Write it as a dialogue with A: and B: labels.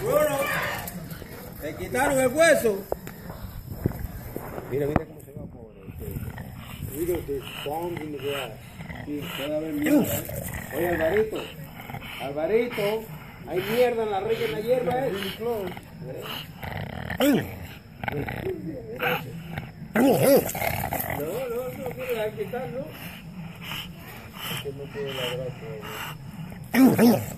A: Bruno, te quitaron el hueso.
B: Mira, mira cómo se va, pobre. Este. Mira the bombs in the grass. Sí, puede haber mierda. ¿eh? Oye, Alvarito. Alvarito, hay mierda en la raya en la hierba, ¿eh? No, no, no quiere quitarlo. Es que no puede ladrar todavía.